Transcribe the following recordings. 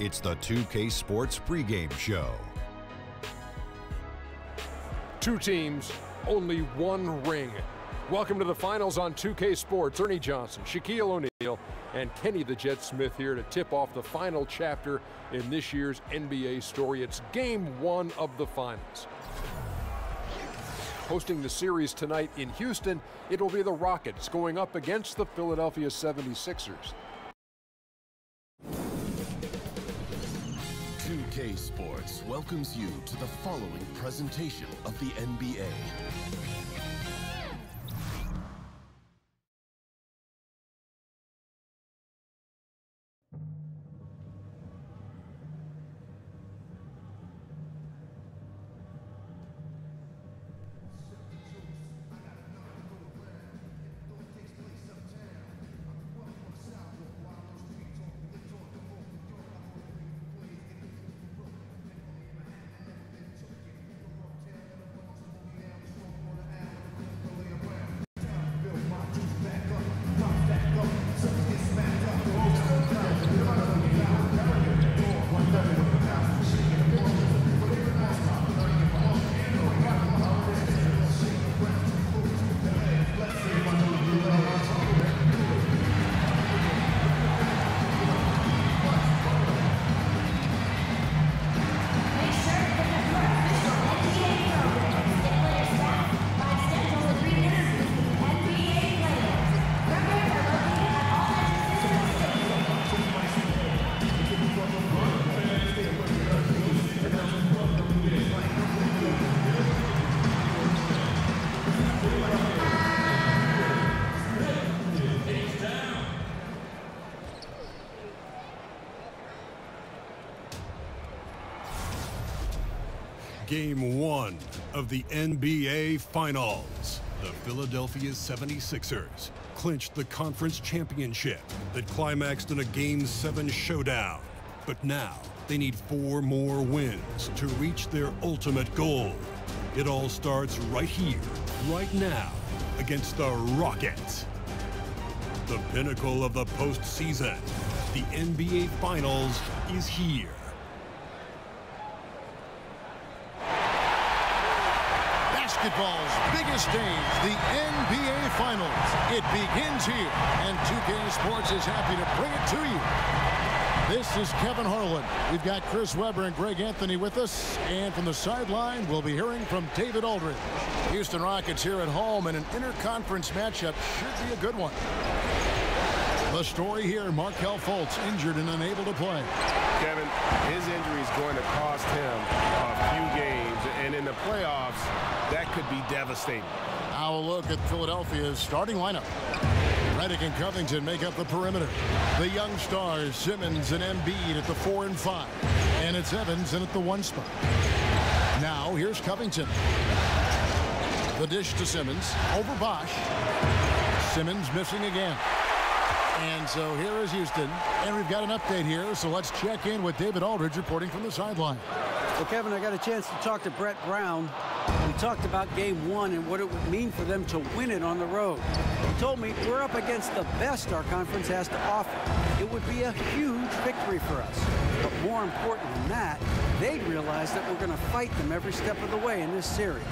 It's the 2K Sports pregame show. Two teams, only one ring. Welcome to the finals on 2K Sports. Ernie Johnson, Shaquille O'Neal, and Kenny the Jet Smith here to tip off the final chapter in this year's NBA story. It's game one of the finals. Hosting the series tonight in Houston, it will be the Rockets going up against the Philadelphia 76ers. 2K Sports welcomes you to the following presentation of the NBA. Of the NBA Finals. The Philadelphia 76ers clinched the conference championship that climaxed in a Game 7 showdown. But now they need four more wins to reach their ultimate goal. It all starts right here, right now, against the Rockets. The pinnacle of the postseason, the NBA Finals, is here. Basketball's biggest stage, the NBA Finals. It begins here, and 2K Sports is happy to bring it to you. This is Kevin Harlan. We've got Chris Webber and Greg Anthony with us, and from the sideline, we'll be hearing from David Aldridge. Houston Rockets here at home, and an interconference matchup should be a good one. The story here, Markelle Fultz injured and unable to play. Kevin, his injury is going to cost him a few games, and in the playoffs, that could be devastating. Now a look at Philadelphia's starting lineup. Redick and Covington make up the perimeter. The young stars, Simmons and Embiid at the four and five. And it's Evans in at the one spot. Now here's Covington. The dish to Simmons. Over Bosh. Simmons missing again. And so here is Houston. And we've got an update here, so let's check in with David Aldridge reporting from the sideline. Well, Kevin, I got a chance to talk to Brett Brown. We talked about game one and what it would mean for them to win it on the road. He told me we're up against the best our conference has to offer. It would be a huge victory for us. But more important than that, they'd realize that we're going to fight them every step of the way in this series.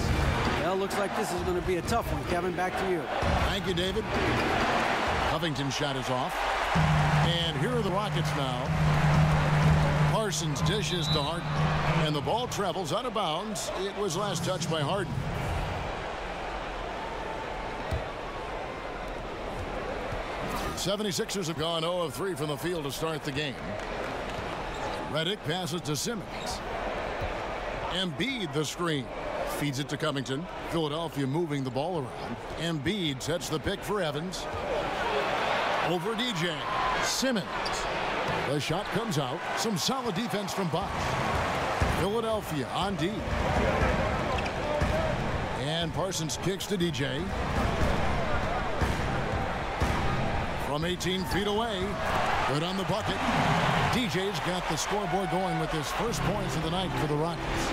Well, looks like this is going to be a tough one. Kevin, back to you. Thank you, David. Covington shot is off. And here are the Rockets now. Parsons dishes to Harden. And the ball travels out of bounds. It was last touched by Harden. 76ers have gone 0 of 3 from the field to start the game. Redick passes to Simmons. Embiid the screen. Feeds it to Covington. Philadelphia moving the ball around. Embiid sets the pick for Evans. Over DJ. Simmons. The shot comes out. Some solid defense from Bosh. Philadelphia on D. And Parsons kicks to DJ. From 18 feet away. Good on the bucket. DJ's got the scoreboard going with his first points of the night for the Rockets.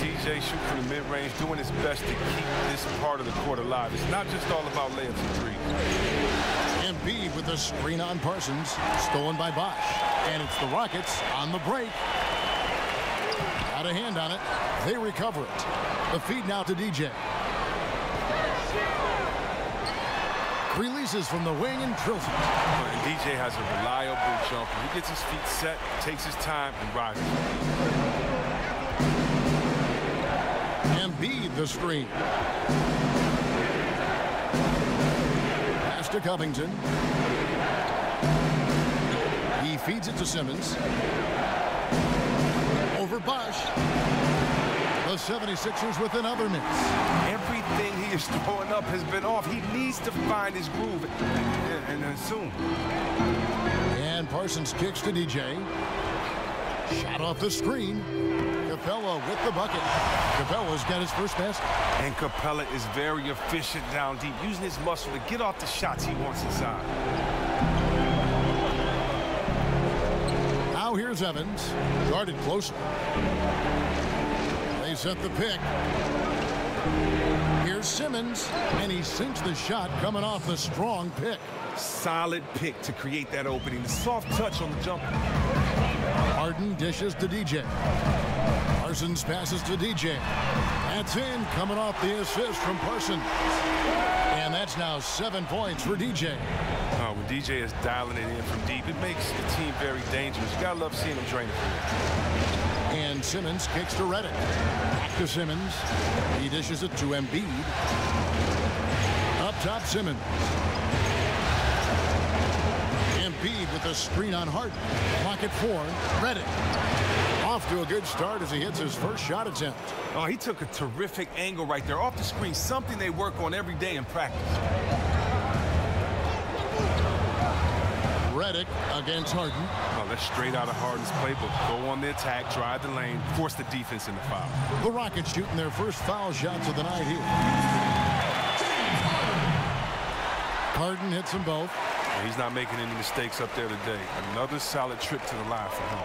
DJ shoot from the mid-range, doing his best to keep this part of the court alive. It's not just all about layups and threes. Embiid with a screen on Parsons. Stolen by Bosh. And it's the Rockets on the break. Got a hand on it. They recover it. The feed now to DJ. From the wing and drills it. And DJ has a reliable jumper. He gets his feet set, takes his time, and rises. Embiid the screen. Pass to Covington. He feeds it to Simmons. Over Bosh. The 76ers with another miss. Everything he is throwing up has been off. He needs to find his groove, and, and, and soon. And Parsons kicks to DJ. Shot off the screen. Capela with the bucket. Capela's got his first basket. And Capela is very efficient down deep, using his muscle to get off the shots he wants inside. Now here's Evans. Guarded closer. They set the pick. Here's Simmons, and he sinks the shot coming off the strong pick. Solid pick to create that opening. The soft touch on the jumper. Harden dishes to DJ. Parsons passes to DJ. That's in, coming off the assist from Parsons. And that's now seven points for DJ. Uh, when DJ is dialing it in from deep, it makes the team very dangerous. You gotta love seeing him drain it. And Simmons kicks to Redick. Back to Simmons. He dishes it to Embiid. Up top, Simmons. Embiid with a screen on Harden. Clock at four. Redick. Off to a good start as he hits his first shot attempt. Oh, he took a terrific angle right there off the screen, something they work on every day in practice. Redick against Harden. Oh, that's straight out of Harden's playbook. Go on the attack, drive the lane, force the defense into foul. The Rockets shooting their first foul shots of the night here. Harden hits them both. And he's not making any mistakes up there today. Another solid trip to the line for him.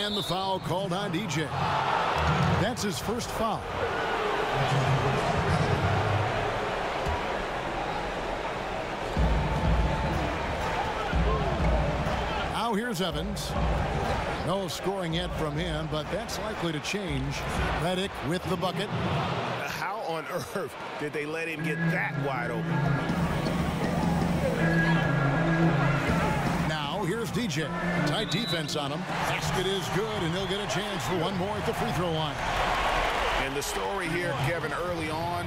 And the foul called on DJ. That's his first foul. Now here's Evans. No scoring yet from him, but that's likely to change. Redick with the bucket. How on earth did they let him get that wide open? Now here's DJ. Tight defense on him. Basket is good, and he'll get a chance for one more at the free throw line. And the story here, Kevin, early on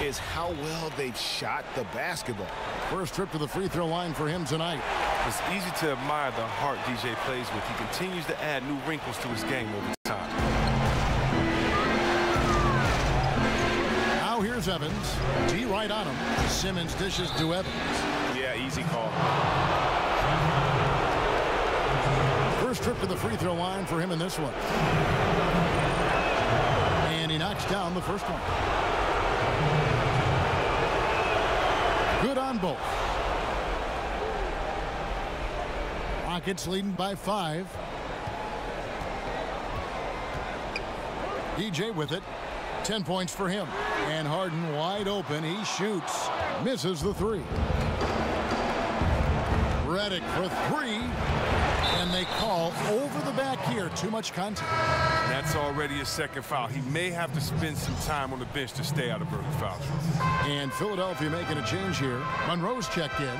is how well they've shot the basketball. First trip to the free throw line for him tonight. It's easy to admire the heart DJ plays with. He continues to add new wrinkles to his game over time. Now here's Evans. D right on him. Simmons dishes to Evans. Yeah, easy call. First trip to the free throw line for him in this one. And he knocks down the first one. Good on both. Rockets leading by five. DJ with it. 10 points for him. And Harden wide open. He shoots. Misses the three. Redick for three. And they call over the back here. Too much contact. That's already a second foul. He may have to spend some time on the bench to stay out of early fouls. And Philadelphia making a change here. Monroe's checked in.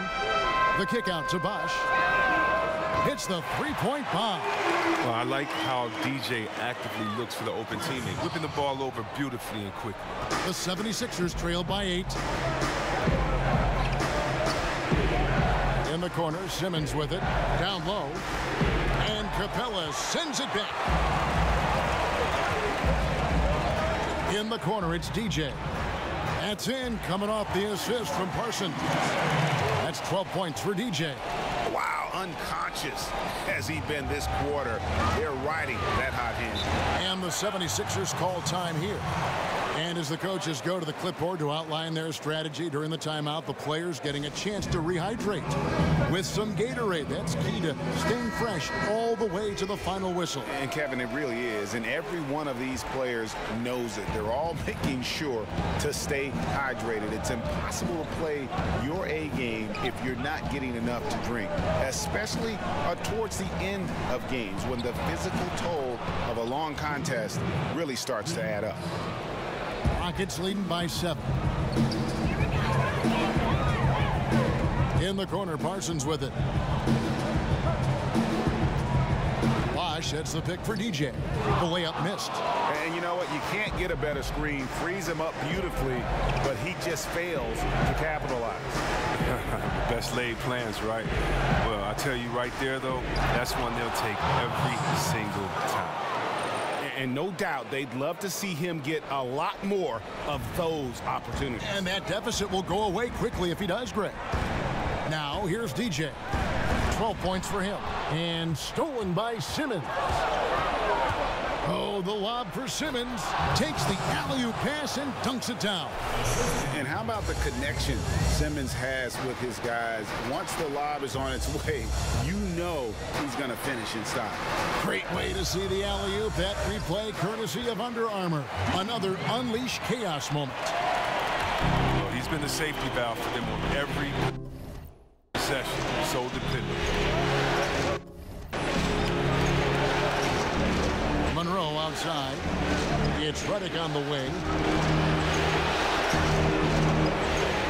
The kick out to Bosh. Hits the three-point bomb. Well, I like how DJ actively looks for the open teammate, whipping the ball over beautifully and quickly. The 76ers trail by eight. In the corner, Simmons with it. Down low. And Capela sends it back. In the corner, it's DJ. That's in, coming off the assist from Parsons. That's 12 points for DJ. Unconscious has he been this quarter. They're riding that hot hand. And the 76ers call time here. And as the coaches go to the clipboard to outline their strategy during the timeout, the players getting a chance to rehydrate with some Gatorade. That's key to staying fresh all the way to the final whistle. And Kevin, it really is. And every one of these players knows it. They're all making sure to stay hydrated. It's impossible to play your A game if you're not getting enough to drink, especially uh, towards the end of games when the physical toll of a long contest really starts to add up. Rockets leading by seven. In the corner, Parsons with it. Bosh hits the pick for DJ. The layup missed. And you know what? You can't get a better screen. Freeze him up beautifully, but he just fails to capitalize. Best laid plans, right? Well, I tell you right there, though, that's one they'll take every single time. And no doubt they'd love to see him get a lot more of those opportunities. And that deficit will go away quickly if he does, Greg. Now, here's DJ. 12 points for him. And stolen by Simmons. The lob for Simmons. Takes the alley-oop pass and dunks it down. And how about the connection Simmons has with his guys? Once the lob is on its way, you know he's going to finish in style. Great way to see the alley-oop. That replay courtesy of Under Armour. Another unleash chaos moment. Well, he's been the safety valve for them on every possession. So dependable. It's Redick on the wing.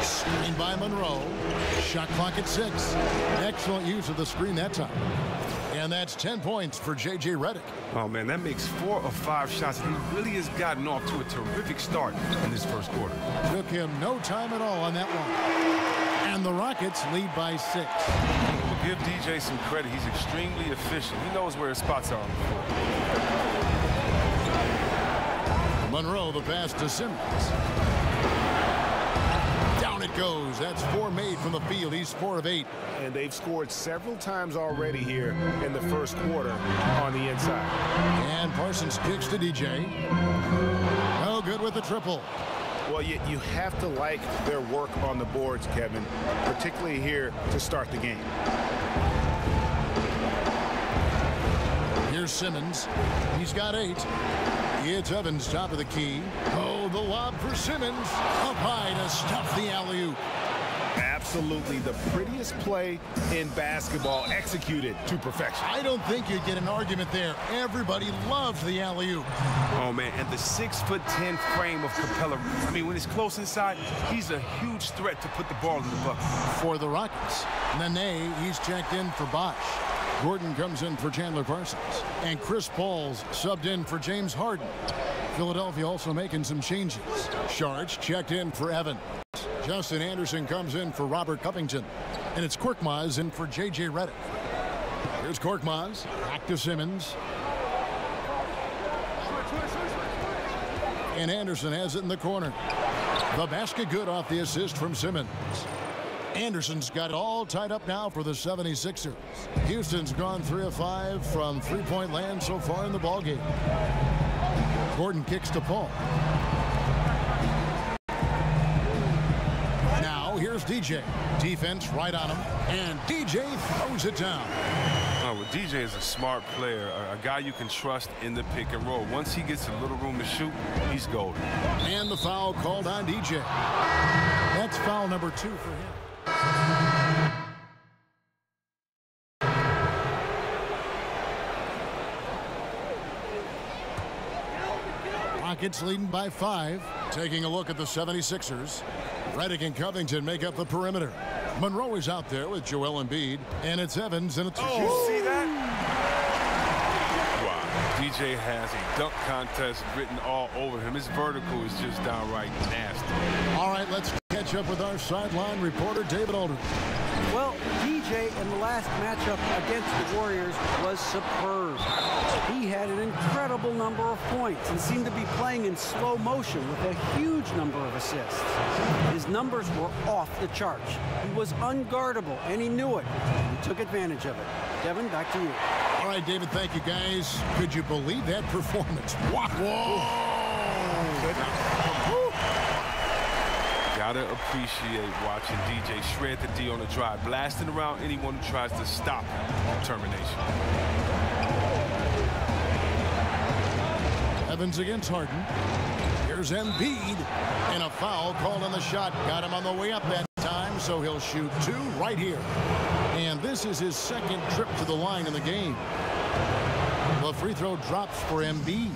Screen by Monroe. Shot clock at six. Excellent use of the screen that time. And that's 10 points for J.J. Redick. Oh, man, that makes four or five shots. He really has gotten off to a terrific start in this first quarter. Took him no time at all on that one. And the Rockets lead by six. Well, give DJ some credit. He's extremely efficient. He knows where his spots are on the floor. Monroe, the pass to Simmons. Down it goes. That's four made from the field. He's four of eight. And they've scored several times already here in the first quarter on the inside. And Parsons kicks to DJ. No good with the triple. Well, you, you have to like their work on the boards, Kevin, particularly here to start the game. Simmons. He's got eight. It's Evans, top of the key. Oh, the lob for Simmons. Up high to stuff the alley-oop. Absolutely the prettiest play in basketball executed to perfection. I don't think you'd get an argument there. Everybody loves the alley-oop. Oh, man, and the six foot ten frame of Capela. I mean, when it's close inside, he's a huge threat to put the ball in the bucket. For the Rockets, Nene, he's checked in for Bosh. Gordon comes in for Chandler Parsons. And Chris Paul's subbed in for James Harden. Philadelphia also making some changes. Saric checked in for Evans. Justin Anderson comes in for Robert Covington. And it's Korkmaz in for J.J. Redick. Here's Korkmaz. Back to Simmons. And Anderson has it in the corner. The basket good off the assist from Simmons. Anderson's got it all tied up now for the 76ers. Houston's gone 3 of 5 from three-point land so far in the ballgame. Gordon kicks to Paul. Now here's DJ. Defense right on him. And DJ throws it down. Oh, well, DJ is a smart player, a, a guy you can trust in the pick and roll. Once he gets a little room to shoot, he's golden. And the foul called on DJ. That's foul number two for him. Rockets leading by five. Taking a look at the 76ers. Redick and Covington make up the perimeter. Monroe is out there with Joel Embiid. And it's Evans and it's... Oh, see that? Wow. DJ has a dunk contest written all over him. His vertical is just downright nasty. All right, let's catch up with our sideline reporter, David Aldridge. Well, DJ in the last matchup against the Warriors was superb. He had an incredible number of points and seemed to be playing in slow motion with a huge number of assists. His numbers were off the charts. He was unguardable, and he knew it. He took advantage of it. Devin, back to you. All right, David, thank you, guys. Could you believe that performance? Wow. Whoa! Gotta appreciate watching DJ shred the D on the drive, blasting around anyone who tries to stop him. Termination. Evans against Harden. Here's Embiid. And a foul called on the shot. Got him on the way up that time, so he'll shoot two right here. And this is his second trip to the line in the game. The free throw drops for Embiid.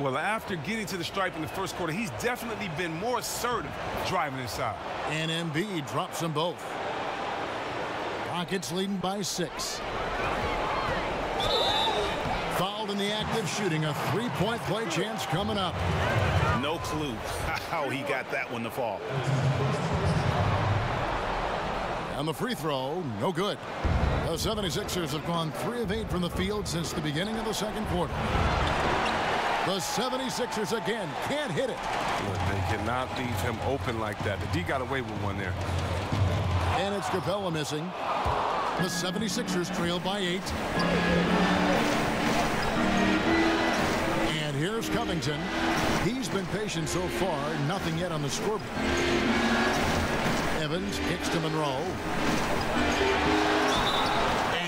Well, after getting to the stripe in the first quarter, he's definitely been more assertive driving inside. And Embiid drops them both. Rockets leading by six. Fouled in the act of shooting. A three-point play chance coming up. No clue how he got that one to fall. And the free throw, no good. The 76ers have gone 3 of 8 from the field since the beginning of the second quarter. The 76ers again can't hit it. Look, they cannot leave him open like that. The D got away with one there. And it's Capela missing. The 76ers trail by 8. And here's Covington. He's been patient so far. Nothing yet on the scoreboard. Evans kicks to Monroe.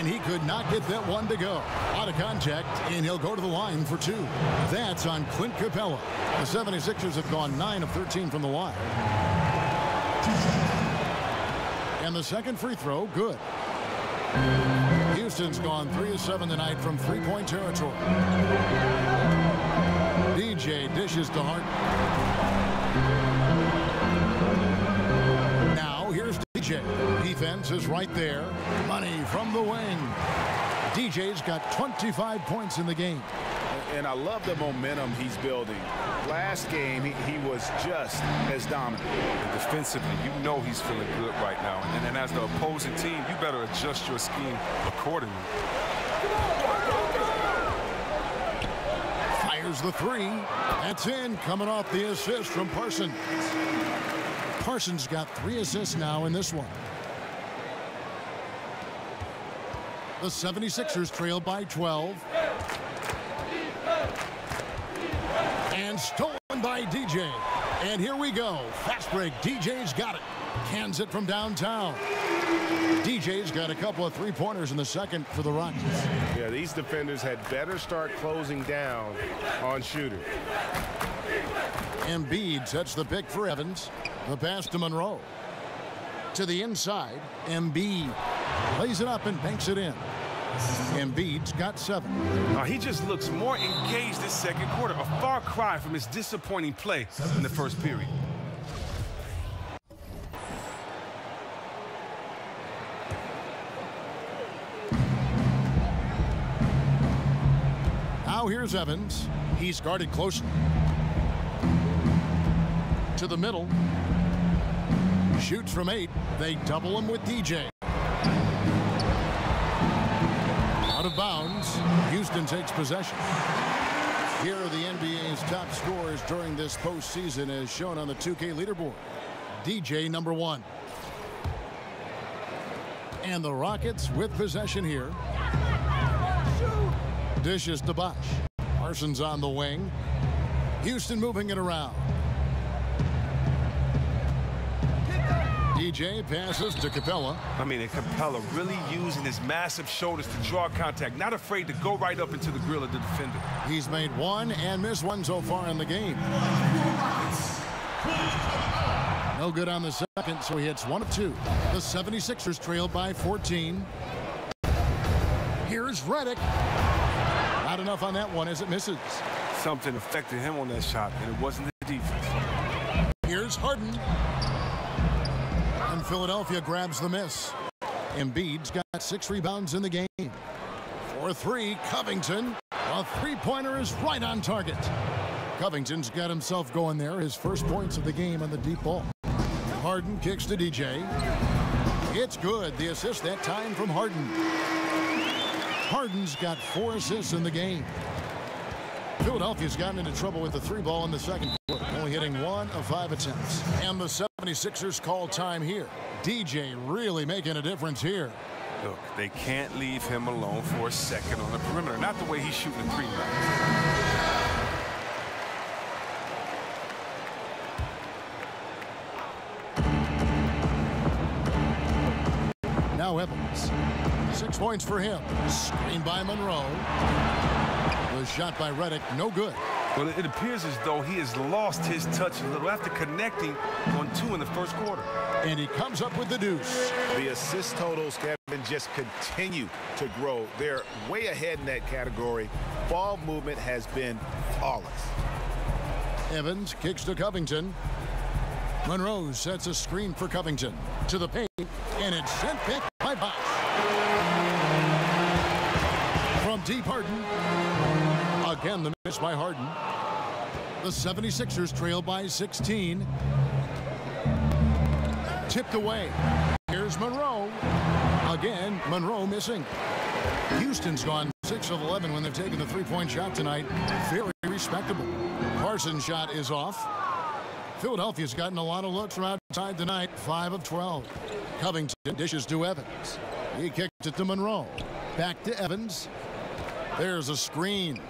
And he could not get that one to go. Out of contact, and he'll go to the line for two. That's on Clint Capela. The 76ers have gone 9 of 13 from the line. And the second free throw, good. Houston's gone 3 of 7 tonight from three-point territory. DJ dishes to Hart. Defense is right there. Money from the wing. DJ's got 25 points in the game. And I love the momentum he's building. Last game, he, he was just as dominant. And defensively, you know he's feeling good right now. And then as the opposing team, you better adjust your scheme accordingly. Fires the three. That's in, coming off the assist from Parsons. Parsons got three assists now in this one. The 76ers trail by 12. And stolen by DJ. And here we go. Fast break. DJ's got it. Cans it from downtown. DJ's got a couple of three-pointers in the second for the Rockets. Yeah, these defenders had better start closing down on shooter. Embiid sets the pick for Evans. The pass to Monroe. To the inside, Embiid lays it up and banks it in. Embiid's got seven. Uh, he just looks more engaged this second quarter. A far cry from his disappointing play in the first period. Now here's Evans. He's guarded closely. To the middle. Shoots from eight. They double him with DJ. Out of bounds. Houston takes possession. Here are the NBA's top scorers during this postseason as shown on the 2K leaderboard. DJ number one. And the Rockets with possession here. Dishes to Bosh. Parsons on the wing. Houston moving it around. DJ passes to Capela. I mean, and Capela really using his massive shoulders to draw contact, not afraid to go right up into the grill of the defender. He's made one and missed one so far in the game. No good on the second, so he hits one of two. The 76ers trail by 14. Here's Redick. Not enough on that one as it misses. Something affected him on that shot, and it wasn't the defense. Here's Harden. And Philadelphia grabs the miss. Embiid's got six rebounds in the game. For three, Covington. A three-pointer is right on target. Covington's got himself going there. His first points of the game on the deep ball. Harden kicks to DJ. It's good. The assist that time from Harden. Harden's got four assists in the game. Philadelphia's gotten into trouble with the three ball in the second quarter, only hitting one of five attempts. And the 76ers call time here. DJ really making a difference here. Look, they can't leave him alone for a second on the perimeter. Not the way he's shooting the three now. Now Evans. Six points for him. Screen by Monroe. The shot by Redick, no good. Well, it appears as though he has lost his touch a little after connecting on two in the first quarter. And he comes up with the deuce. The assist totals, Kevin, just continue to grow. They're way ahead in that category. Ball movement has been flawless. Evans kicks to Covington. Monroe sets a screen for Covington. To the paint, and it's sent back by Bosh. From deep Harden. Again, the by Harden. The 76ers trail by 16. Tipped away. Here's Monroe. Again, Monroe missing. Houston's gone 6 of 11 when they've taken the three-point shot tonight. Very respectable. Parsons' shot is off. Philadelphia's gotten a lot of looks from outside tonight. 5 of 12. Covington dishes to Evans. He kicked it to Monroe. Back to Evans. There's a screen.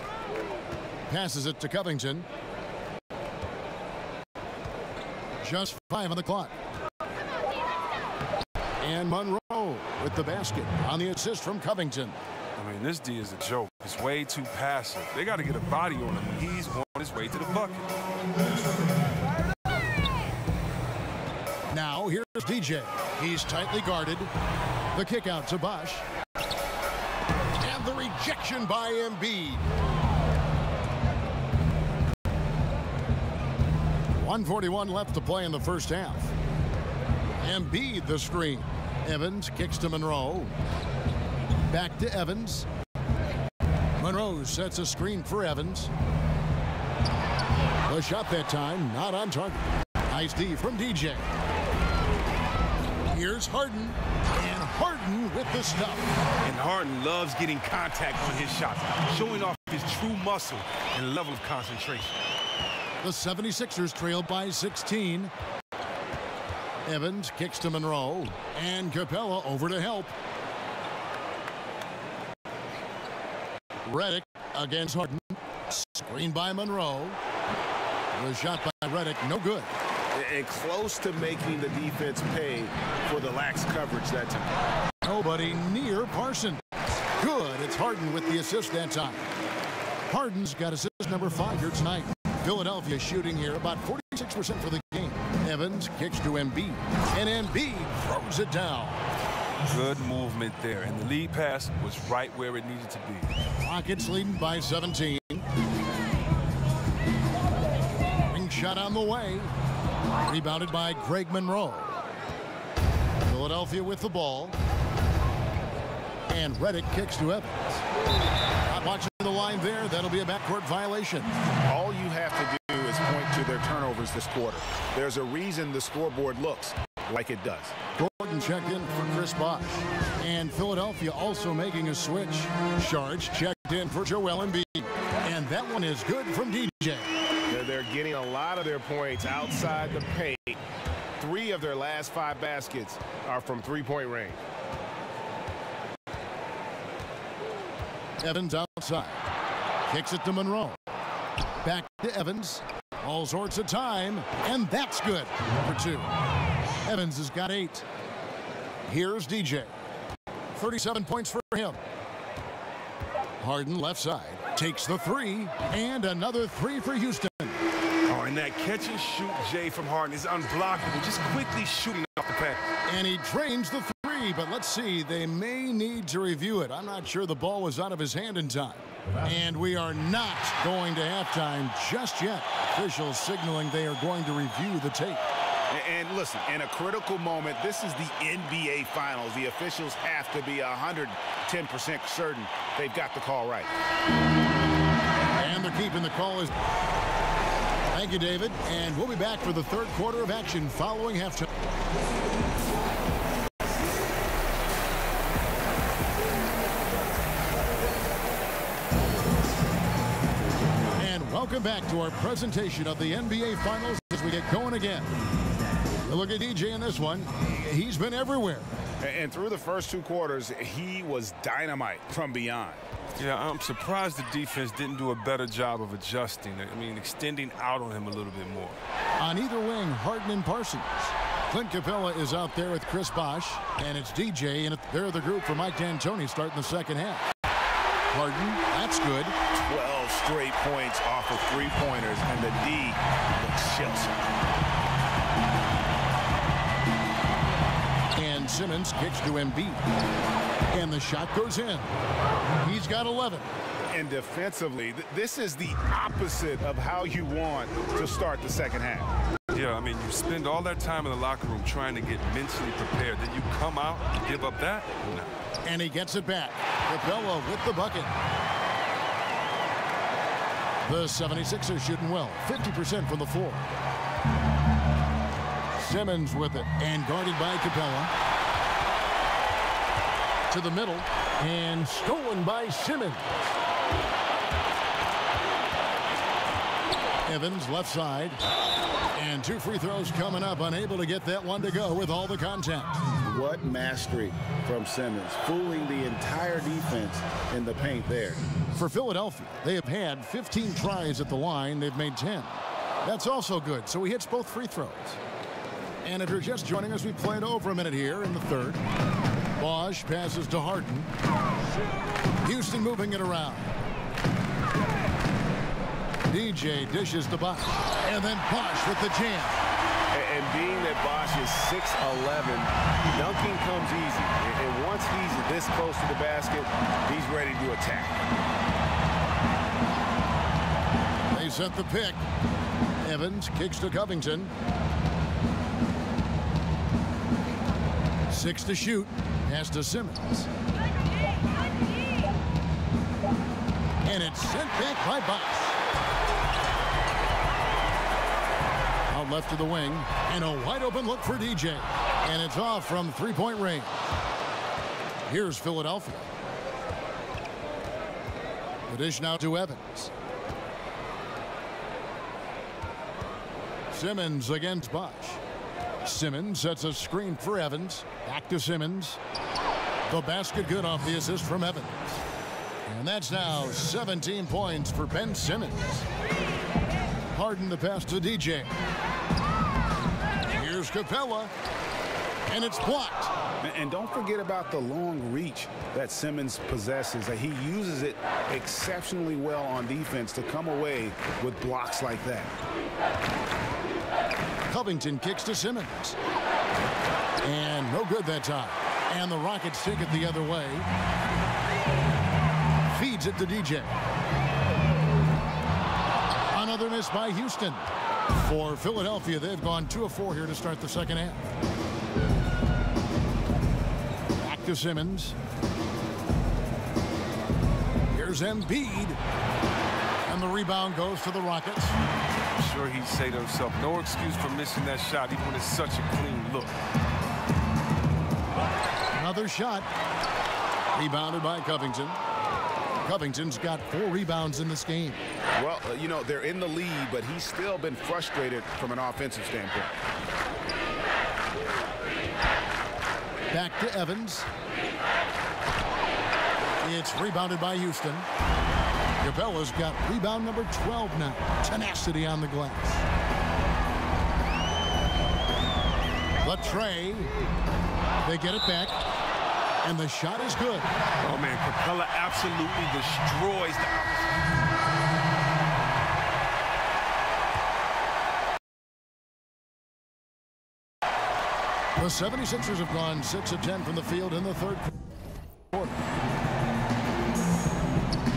Passes it to Covington. Just five on the clock. And Monroe with the basket on the assist from Covington. I mean, this D is a joke. He's way too passive. They got to get a body on him. He's on his way to the bucket. Now here's DJ. He's tightly guarded. The kick out to Bosh. And the rejection by Embiid. 141 left to play in the first half. Embiid the screen. Evans kicks to Monroe. Back to Evans. Monroe sets a screen for Evans. The shot that time, not on target. Nice D from DJ. Here's Harden. And Harden with the stuff. And Harden loves getting contact on his shots, showing off his true muscle and level of concentration. The 76ers trail by 16. Evans kicks to Monroe. And Capela over to help. Redick against Harden. Screen by Monroe. The shot by Redick, no good. And close to making the defense pay for the lax coverage that time. Nobody near Parsons. Good. It's Harden with the assist that time. Harden's got assist number five here tonight. Philadelphia shooting here about 46% for the game. Evans kicks to Embiid. And Embiid throws it down. Good movement there. And the lead pass was right where it needed to be. Rockets leading by 17. Ring shot on the way. Rebounded by Greg Monroe. Philadelphia with the ball. And Redick kicks to Evans. The line there. That'll be a backcourt violation. All you have to do is point to their turnovers this quarter. There's a reason the scoreboard looks like it does. Gordon checked in for Chris Bosh. And Philadelphia also making a switch. Saric checked in for Joel Embiid. And that one is good from DJ. They're, they're getting a lot of their points outside the paint. Three of their last five baskets are from three-point range. Evans outside. Kicks it to Monroe. Back to Evans. All sorts of time. And that's good for two. Evans has got eight. Here's DJ. 37 points for him. Harden left side. Takes the three. And another three for Houston. Oh, and that catch and shoot, Jay, from Harden is unblockable. Just quickly shooting off the pass. And he drains the three, but let's see. They may need to review it. I'm not sure the ball was out of his hand in time. And we are not going to halftime just yet. Officials signaling they are going to review the tape. And, and listen, in a critical moment, this is the NBA Finals. The officials have to be 110% certain they've got the call right. And they're keeping the call is. Thank you, David. And we'll be back for the third quarter of action following halftime. Welcome back to our presentation of the NBA Finals as we get going again. Look at DJ in this one. He's been everywhere. And through the first two quarters, he was dynamite from beyond. Yeah, I'm surprised the defense didn't do a better job of adjusting. I mean, extending out on him a little bit more. On either wing, Harden and Parsons. Clint Capela is out there with Chris Bosh, and it's DJ, and they're the group for Mike D'Antoni starting the second half. Harden, that's good. 12 straight points off of three-pointers, and the D looks Chelsea. And Simmons kicks to Embiid. And the shot goes in. He's got 11. And defensively, th this is the opposite of how you want to start the second half. Yeah, I mean, you spend all that time in the locker room trying to get mentally prepared. Then you come out and give up that? No. And he gets it back. Capela with the bucket. The 76ers shooting well. 50% from the floor. Simmons with it. And guarded by Capela. To the middle. And stolen by Simmons. Evans left side. And two free throws coming up. Unable to get that one to go with all the contact. What mastery from Simmons, fooling the entire defense in the paint there. For Philadelphia, they have had 15 tries at the line. They've made 10. That's also good, so he hits both free throws. And if you're just joining us, we played over a minute here in the third. Bosh passes to Harden. Houston moving it around. DJ dishes the Bosh. And then Bosh with the jam. And being that Bosh is 6'11", dunking comes easy. And once he's this close to the basket, he's ready to attack. They set the pick. Evans kicks to Covington. Six to shoot. Pass to Simmons. And it's sent back by Bosh. Left to the wing. And a wide open look for DJ. And it's off from three-point range. Here's Philadelphia. The dish now to Evans. Simmons against Bosh. Simmons sets a screen for Evans. Back to Simmons. The basket good off the assist from Evans. And that's now 17 points for Ben Simmons. Harden the pass to DJ. Capela. And it's blocked. And don't forget about the long reach that Simmons possesses. He uses it exceptionally well on defense to come away with blocks like that. Covington kicks to Simmons. And no good that time. And the Rockets take it the other way. Feeds it to DJ. Another miss by Houston. For Philadelphia, they've gone 2 of 4 here to start the second half. Back to Simmons. Here's Embiid. And the rebound goes to the Rockets. I'm sure he'd say to himself, no excuse for missing that shot, even when it's such a clean look. Another shot. Rebounded by Covington. Covington's got four rebounds in this game. Well, uh, you know, they're in the lead, but he's still been frustrated from an offensive standpoint. Back to Evans. It's rebounded by Houston. Capela's got rebound number 12 now. Tenacity on the glass. Latre. They get it back. And the shot is good. Oh, man, Capela absolutely destroys the opposition. The 76ers have gone 6 of 10 from the field in the third quarter.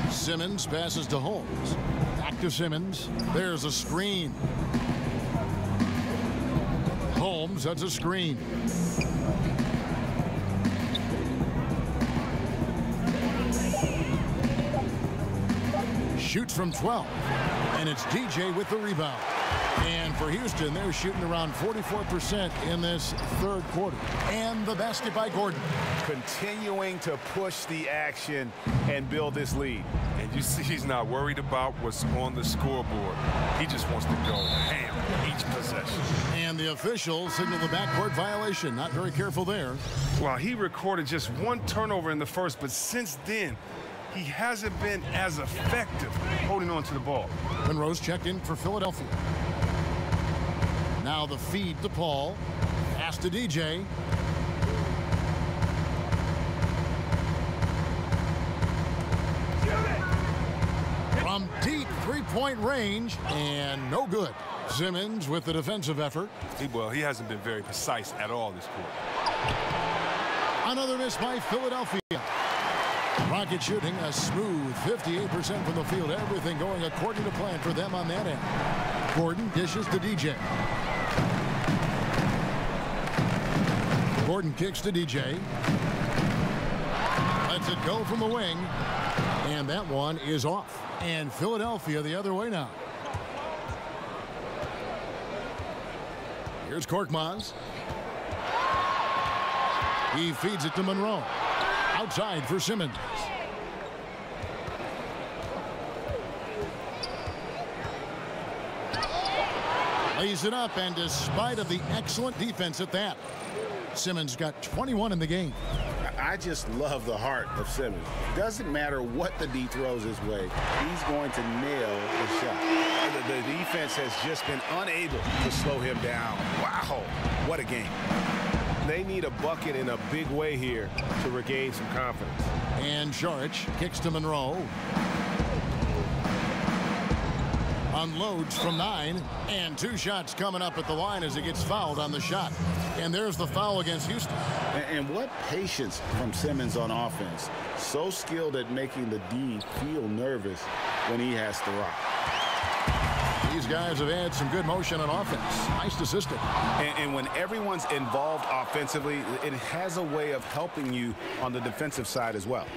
Simmons passes to Holmes. Back to Simmons. There's a screen. Holmes, that's a screen. Shoots from 12. And it's DJ with the rebound. And for Houston, they're shooting around 44% in this third quarter. And the basket by Gordon. Continuing to push the action and build this lead. And you see he's not worried about what's on the scoreboard. He just wants to go ham each possession. And the officials signal the backcourt violation. Not very careful there. Well, he recorded just one turnover in the first, but since then, he hasn't been as effective holding on to the ball. Monroe's checked in for Philadelphia. Now the feed to Paul. Pass to DJ. From deep three-point range, and no good. Simmons with the defensive effort. He, well, he hasn't been very precise at all this quarter. Another miss by Philadelphia. Rocket shooting a smooth 58% from the field. Everything going according to plan for them on that end. Gordon dishes to DJ. Gordon kicks to DJ. Lets it go from the wing. And that one is off. And Philadelphia the other way now. Here's Korkmaz. He feeds it to Monroe. Outside for Simmons. Lays it up, and despite of the excellent defense at that, Simmons got 21 in the game. I just love the heart of Simmons. Doesn't matter what the D throws his way, he's going to nail the shot. The, the defense has just been unable to slow him down. Wow, what a game. They need a bucket in a big way here to regain some confidence. And Saric kicks to Monroe. Unloads from nine. And two shots coming up at the line as he gets fouled on the shot. And there's the foul against Houston. And, and what patience from Simmons on offense. So skilled at making the D feel nervous when he has to rock. These guys have had some good motion on offense. Nice assistant. And, and, when everyone's involved offensively, it has a way of helping you on the defensive side as well.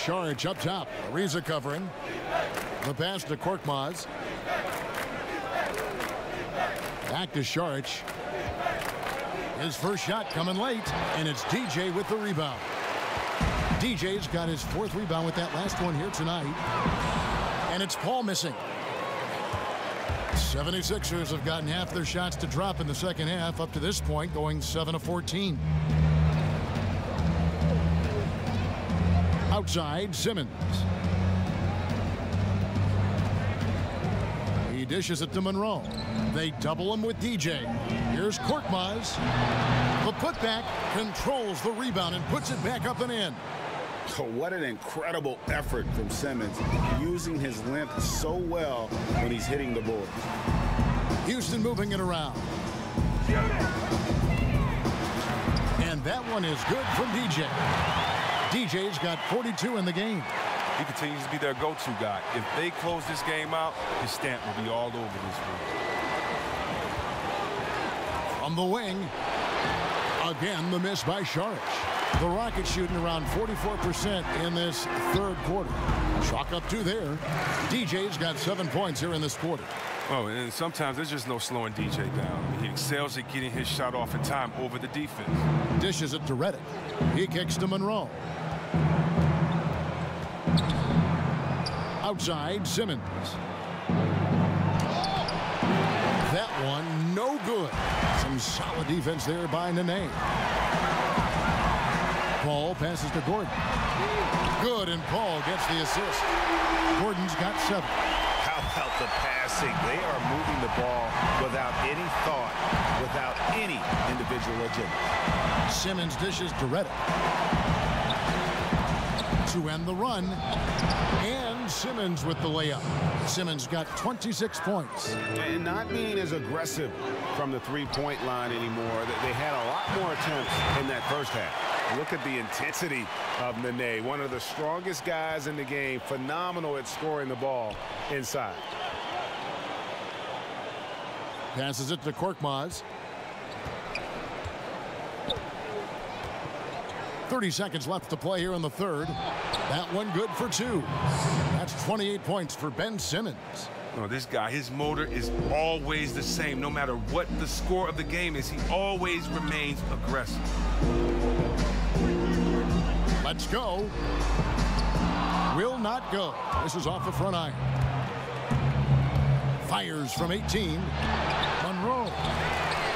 Saric up top. Ariza covering. The pass to Korkmaz. Back to Saric. His first shot coming late, and it's DJ with the rebound. DJ's got his fourth rebound with that last one here tonight. And it's Paul missing. 76ers have gotten half their shots to drop in the second half up to this point, going 7 of 14. Outside, Simmons. He dishes it to Monroe. They double him with DJ. Here's Korkmaz. The putback controls the rebound and puts it back up and in. Oh, what an incredible effort from Simmons, using his length so well when he's hitting the board. Houston moving it around. And that one is good from DJ. DJ's got 42 in the game. He continues to be their go-to guy. If they close this game out, his stamp will be all over this room. From the wing, again the miss by Saric. The Rockets shooting around 44% in this third quarter. Chalk up two there. DJ's got seven points here in this quarter. Oh, and sometimes there's just no slowing DJ down. He excels at getting his shot off in time over the defense. Dishes it to Redick. He kicks to Monroe. Outside, Simmons. That one, no good. Some solid defense there by Nene. Paul passes to Gordon. Good, and Paul gets the assist. Gordon's got seven. How about the passing? They are moving the ball without any thought, without any individual agenda. Simmons dishes to Redick. To end the run. And Simmons with the layup. Simmons got 26 points. And not being as aggressive from the three-point line anymore. They had a lot more attempts in that first half. Look at the intensity of Nene, one of the strongest guys in the game. Phenomenal at scoring the ball inside. Passes it to Korkmaz. 30 seconds left to play here in the third. That one good for two. That's 28 points for Ben Simmons. No, this guy, his motor is always the same. No matter what the score of the game is, he always remains aggressive. Let's go. Will not go. This is off the front iron. Fires from 18.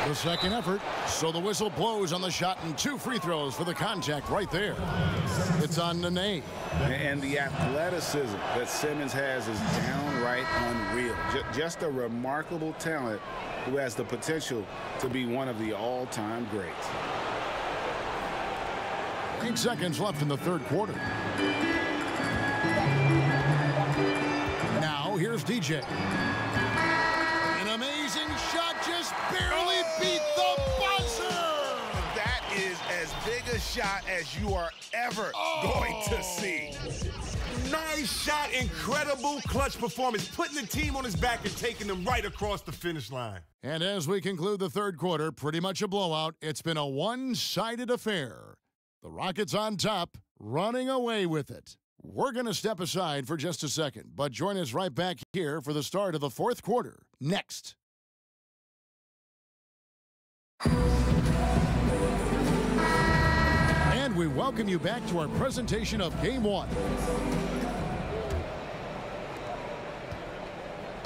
The second effort. So the whistle blows on the shot and two free throws for the contact right there. It's on Nene. And the athleticism that Simmons has is downright unreal. Just a remarkable talent who has the potential to be one of the all-time greats. Eight seconds left in the third quarter. Now, here's DJ. An amazing shot just barely is as big a shot as you are ever going to oh. see. Nice shot, incredible clutch performance, putting the team on his back and taking them right across the finish line. And as we conclude the third quarter, pretty much a blowout. It's been a one-sided affair. The Rockets on top, running away with it. We're going to step aside for just a second, but join us right back here for the start of the fourth quarter next. We welcome you back to our presentation of Game 1.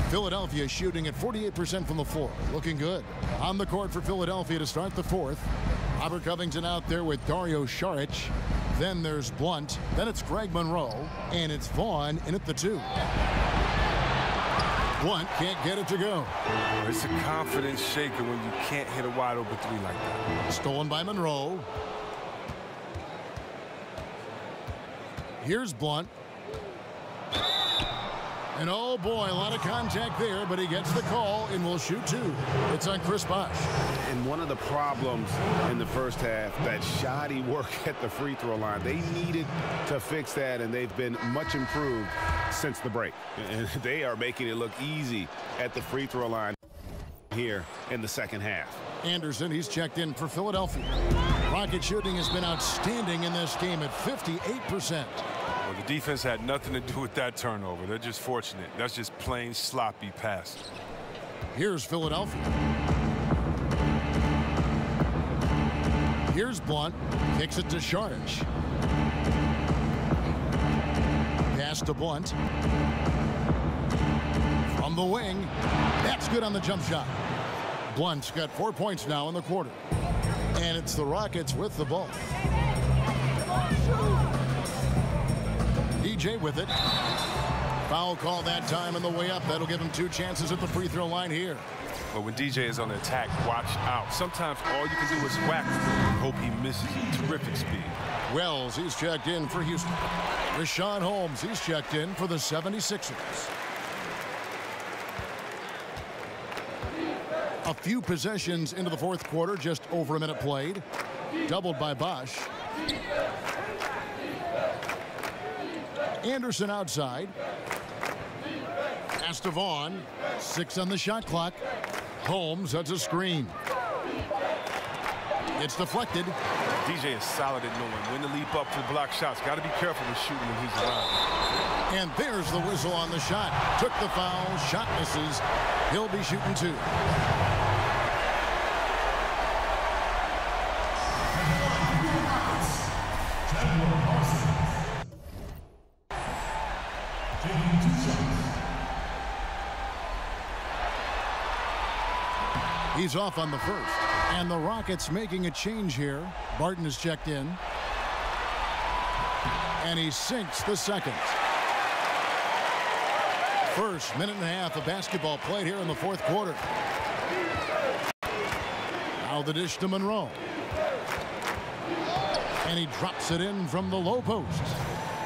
Philadelphia shooting at 48% from the floor. Looking good. On the court for Philadelphia to start the fourth. Robert Covington out there with Dario Saric. Then there's Blunt. Then it's Greg Monroe. And it's Vaughn in at the two. Blunt can't get it to go. It's a confidence shaker when you can't hit a wide open three like that. Stolen by Monroe. Here's Blunt. And oh boy, a lot of contact there, but he gets the call and will shoot two. It's on Chris Bosh. And one of the problems in the first half, that shoddy work at the free throw line, they needed to fix that, and they've been much improved since the break. And they are making it look easy at the free throw line here in the second half. Anderson, he's checked in for Philadelphia. Rocket shooting has been outstanding in this game at 58%. Well, the defense had nothing to do with that turnover. They're just fortunate. That's just plain sloppy pass. Here's Philadelphia. Here's Blunt. Kicks it to Saric. Pass to Blunt. From the wing. That's good on the jump shot. Blunt's got four points now in the quarter. And it's the Rockets with the ball. DJ with it. Foul call that time on the way up. That'll give him two chances at the free throw line here. But when DJ is on the attack, watch out. Sometimes all you can do is whack and hope he misses. Terrific speed. Wells, he's checked in for Houston. Richaun Holmes, he's checked in for the 76ers. A few possessions into the fourth quarter, just over a minute played. Doubled by Bosh. Anderson outside. Vaughn. Six on the shot clock. Holmes, that's a screen. It's deflected. DJ is solid at knowing when to leap up to the block shots. Got to be careful with shooting when he's around. And there's the whistle on the shot. Took the foul. Shot misses. He'll be shooting two. He's off on the first. And the Rockets making a change here. Barton is checked in. And he sinks the second. First minute and a half of basketball played here in the fourth quarter. Now the dish to Monroe. And he drops it in from the low post.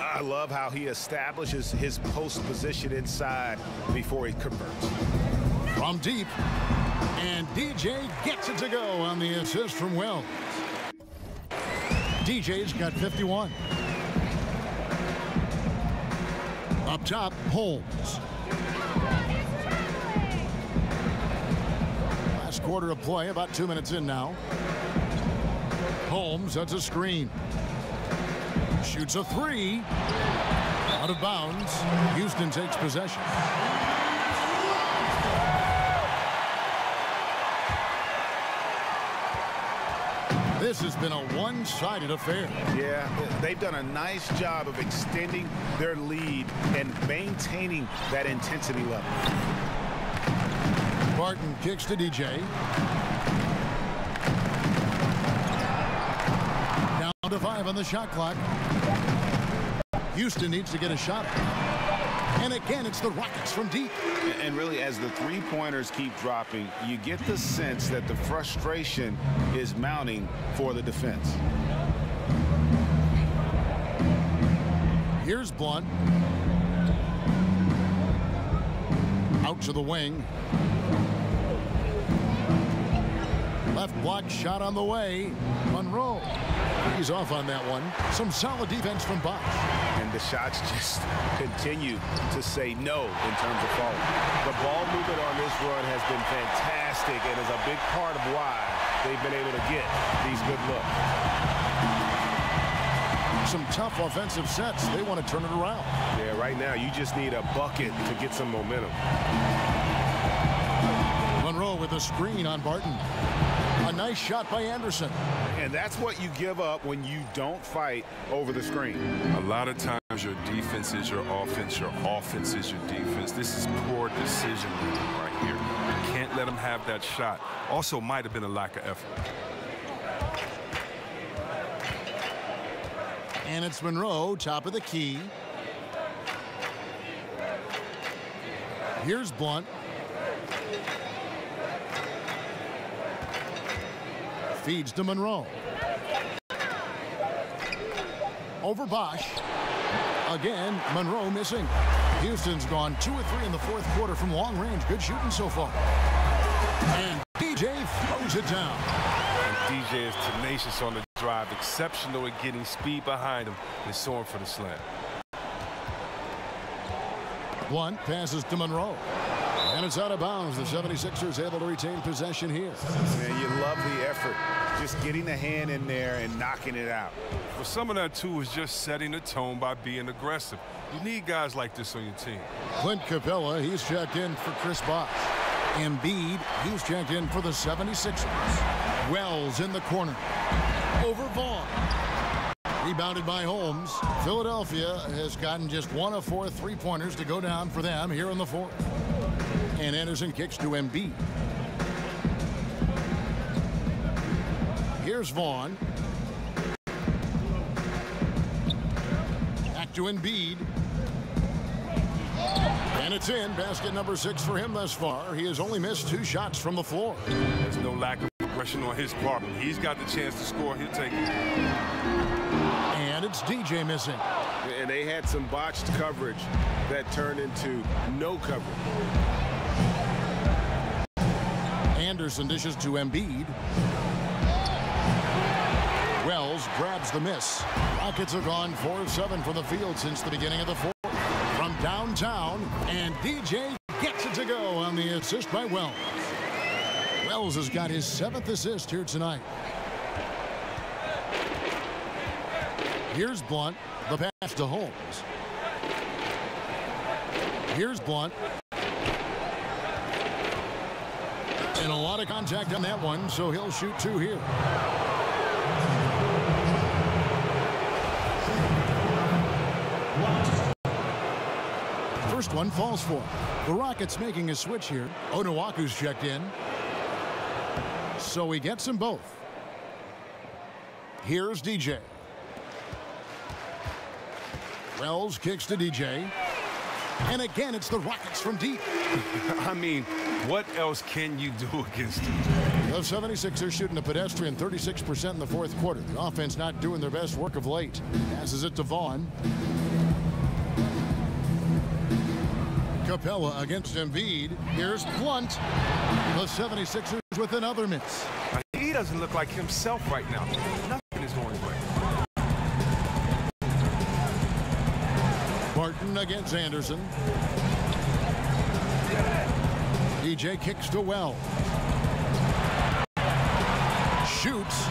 I love how he establishes his post position inside before he converts. From deep. And DJ gets it to go on the assist from Wells. DJ's got 51. Up top, Holmes. Last quarter of play, about two minutes in now. Holmes, that's a screen. Shoots a three. Out of bounds. Houston takes possession. This has been a one-sided affair. Yeah, they've done a nice job of extending their lead and maintaining that intensity level. Barton kicks to DJ. Down to five on the shot clock. Houston needs to get a shot. And again, it's the Rockets from deep. And really, as the three-pointers keep dropping, you get the sense that the frustration is mounting for the defense. Here's Blunt. Out to the wing. Left block shot on the way. Monroe. He's off on that one. Some solid defense from Bosh. And the shots just continue to say no in terms of falling. The ball movement on this run has been fantastic and is a big part of why they've been able to get these good looks. Some tough offensive sets. They want to turn it around. Yeah, right now you just need a bucket to get some momentum. Monroe with a screen on Barton. A nice shot by Anderson. And that's what you give up when you don't fight over the screen. A lot of times your defense is your offense, your offense is your defense. This is poor decision making right here. You can't let them have that shot. Also might have been a lack of effort. And it's Monroe, top of the key. Here's Blunt. Feeds to Monroe. Over Bosh. Again, Monroe missing. Houston's gone two or three in the fourth quarter from long range. Good shooting so far. And DJ throws it down. And DJ is tenacious on the drive, exceptional at getting speed behind him and soaring for the slam. Blunt passes to Monroe. And it's out of bounds. The 76ers able to retain possession here. Man, you love the effort. Just getting the hand in there and knocking it out. Well, some of that, too, is just setting the tone by being aggressive. You need guys like this on your team. Clint Capela, he's checked in for Chris Bosh. Embiid, he's checked in for the 76ers. Wells in the corner. Over Vaughn. Rebounded by Holmes. Philadelphia has gotten just one of four three-pointers to go down for them here in the fourth. And Anderson kicks to Embiid. Here's Vaughn. Back to Embiid. And it's in. Basket number six for him thus far. He has only missed two shots from the floor. There's no lack of aggression on his part. He's got the chance to score. He'll take it. And it's DJ missing. And they had some botched coverage that turned into no coverage. Anderson dishes to Embiid. Wells grabs the miss. Rockets have gone 4 of 7 from the field since the beginning of the fourth. From downtown, and DJ gets it to go on the assist by Wells. Wells has got his seventh assist here tonight. Here's Blunt, the pass to Holmes. Here's Blunt. And a lot of contact on that one, so he'll shoot two here. First one falls for. The Rockets making a switch here. Onuaku's checked in. So he gets them both. Here's DJ. Wells kicks to DJ. And again, it's the Rockets from deep. I mean, what else can you do against him? The 76ers shooting a pedestrian 36% in the fourth quarter. The offense not doing their best work of late. Passes it to Vaughn. Capela against Embiid. Here's Blunt. The 76ers with another miss. He doesn't look like himself right now. Nothing is going right. Barton against Anderson. DJ kicks to Well. Shoots.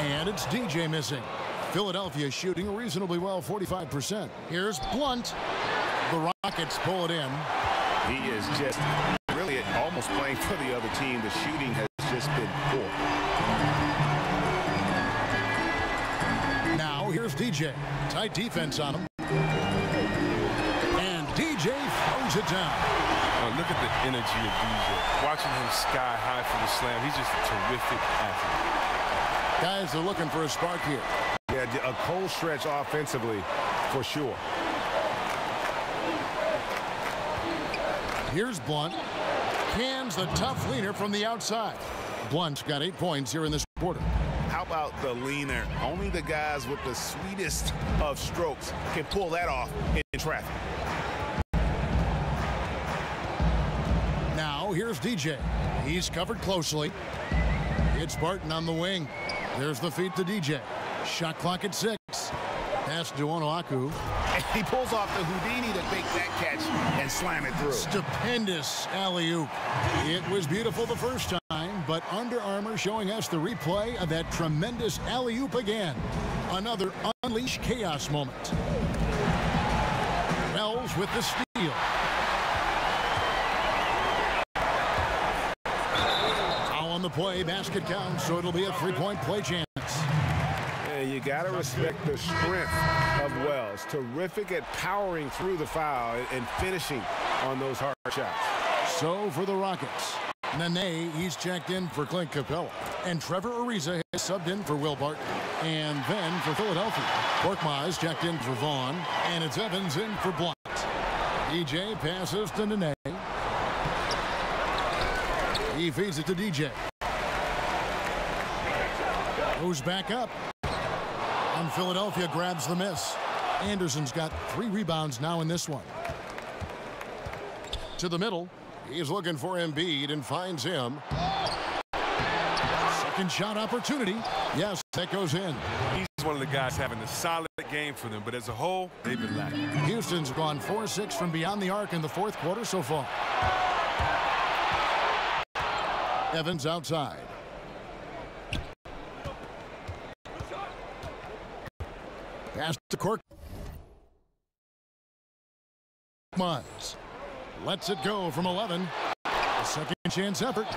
And it's DJ missing. Philadelphia shooting reasonably well, 45%. Here's Blunt. The Rockets pull it in. He is just really almost playing for the other team. The shooting has just been poor. Now here's DJ. Tight defense on him. And DJ throws it down. Look at the energy of DJ. Watching him sky high for the slam. He's just a terrific athlete. Guys are looking for a spark here. Yeah, a cold stretch offensively for sure. Here's Blunt. Cans the tough leaner from the outside. Blunt's got eight points here in this quarter. How about the leaner? Only the guys with the sweetest of strokes can pull that off in traffic. Now here's DJ. He's covered closely. It's Barton on the wing. There's the feed to DJ. Shot clock at six. Pass to Onuaku. And he pulls off the Houdini to make that catch and slam it through. Stupendous alley-oop. It was beautiful the first time, but Under Armour showing us the replay of that tremendous alley-oop again. Another unleash chaos moment. Wells with the steal. Foul on the play, basket count, so it'll be a three-point play chance. And you got to respect the strength of Wells. Terrific at powering through the foul and finishing on those hard shots. So for the Rockets, Nene, he's checked in for Clint Capela. And Trevor Ariza has subbed in for Will Barton. And then for Philadelphia, Korkmaz checked in for Vaughn. And it's Evans in for Blount. DJ passes to Nene. He feeds it to DJ. Goes back up. And Philadelphia grabs the miss. Anderson's got three rebounds now in this one. To the middle. He's looking for Embiid and finds him. Second shot opportunity. Yes, that goes in. He's one of the guys having a solid game for them, but as a whole, they've been lacking. Houston's gone 4-6 from beyond the arc in the fourth quarter so far. Evans outside. Pass to Cork. Mines lets it go from 11. A second chance effort.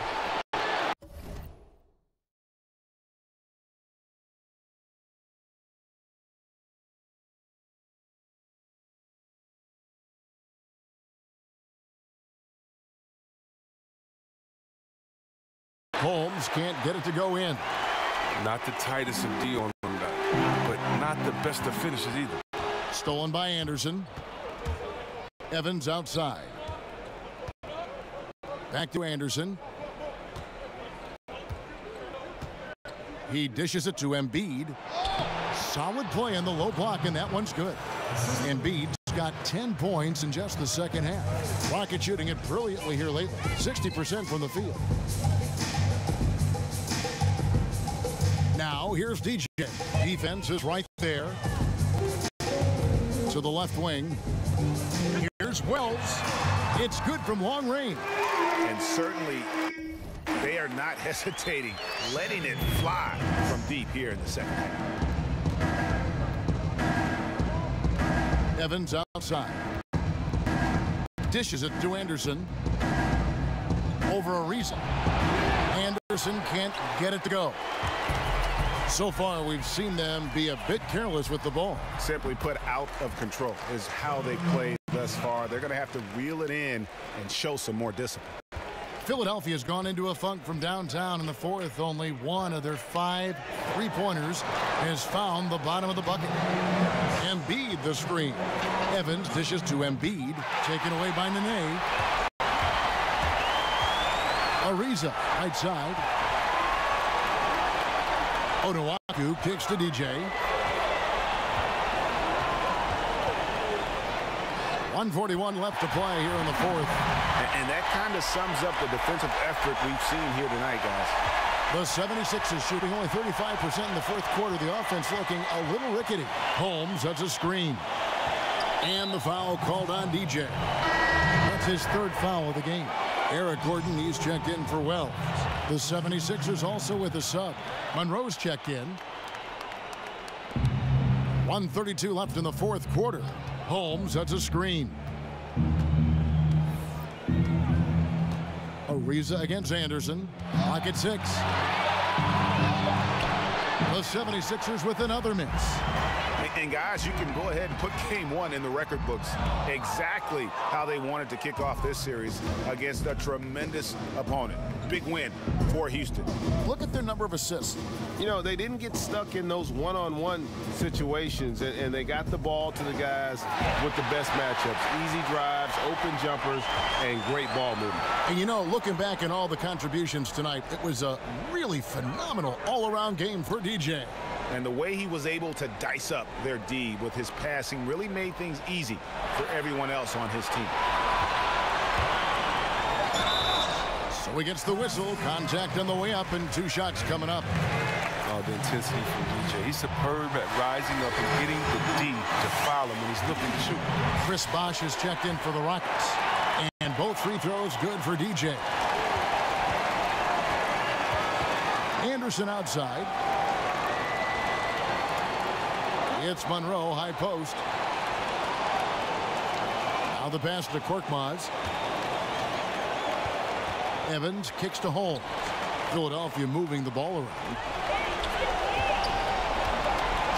Holmes can't get it to go in. Not the tightest of D on them, but not the best of finishes either. Stolen by Anderson. Evans outside. Back to Anderson. He dishes it to Embiid. Solid play on the low block, and that one's good. Embiid's got 10 points in just the second half. Rocket shooting it brilliantly here lately. 60% from the field. Now, here's DJ. Defense is right there. To the left wing. Here's Wells. It's good from long range. And certainly, they are not hesitating, letting it fly from deep here in the second half. Evans outside. Dishes it to Anderson. Over Ariza. Anderson can't get it to go. So far, we've seen them be a bit careless with the ball. Simply put, out of control is how they played thus far. They're going to have to reel it in and show some more discipline. Philadelphia's gone into a funk from downtown in the fourth. Only one of their five three-pointers has found the bottom of the bucket. Embiid the screen. Evans dishes to Embiid, taken away by Nene. Ariza, right side. Onuaku kicks to DJ. 141 left to play here in the fourth. And, and that kind of sums up the defensive effort we've seen here tonight, guys. The 76ers shooting only 35% in the fourth quarter. The offense looking a little rickety. Holmes has a screen. And the foul called on DJ. That's his third foul of the game. Eric Gordon, he's checked in for Wells. The 76ers also with a sub. Monroe's checked in. 132 left in the fourth quarter. Holmes has a screen. Ariza against Anderson. Lock at six. The 76ers with another miss. And guys, you can go ahead and put game one in the record books. Exactly how they wanted to kick off this series against a tremendous opponent. Big win for Houston. Look at their number of assists. You know, they didn't get stuck in those one-on-one -on -one situations, and, and, they got the ball to the guys with the best matchups. Easy drives, open jumpers, and great ball movement. And you know, looking back at all the contributions tonight, it was a really phenomenal all-around game for DJ. And the way he was able to dice up their D with his passing really made things easy for everyone else on his team. So he gets the whistle, contact on the way up, and two shots coming up. Oh, the intensity from DJ. He's superb at rising up and getting the D to foul him when he's looking to shoot. Chris Bosh is checked in for the Rockets. And both free throws good for DJ. Anderson outside. It's Monroe, high post. Now the pass to Korkmaz. Evans kicks to Holmes. Philadelphia moving the ball around.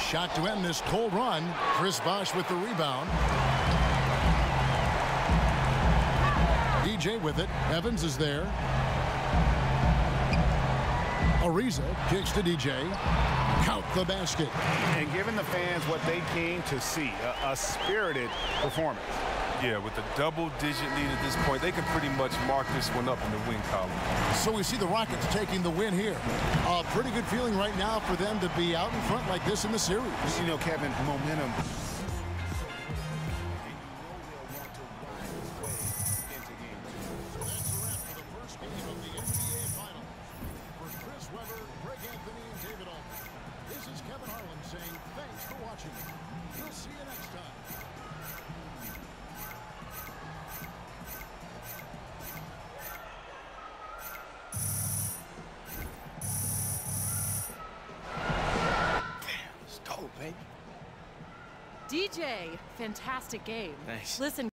Shot to end this cold run. Chris Bosh with the rebound. DJ with it. Evans is there. Ariza kicks to DJ. Count the basket. And giving the fans what they came to see, a, a spirited performance. Yeah, with a double-digit lead at this point, they can pretty much mark this one up in the win column. So we see the Rockets taking the win here. A pretty good feeling right now for them to be out in front like this in the series. You know, Kevin, momentum fantastic game. Thanks. Listen.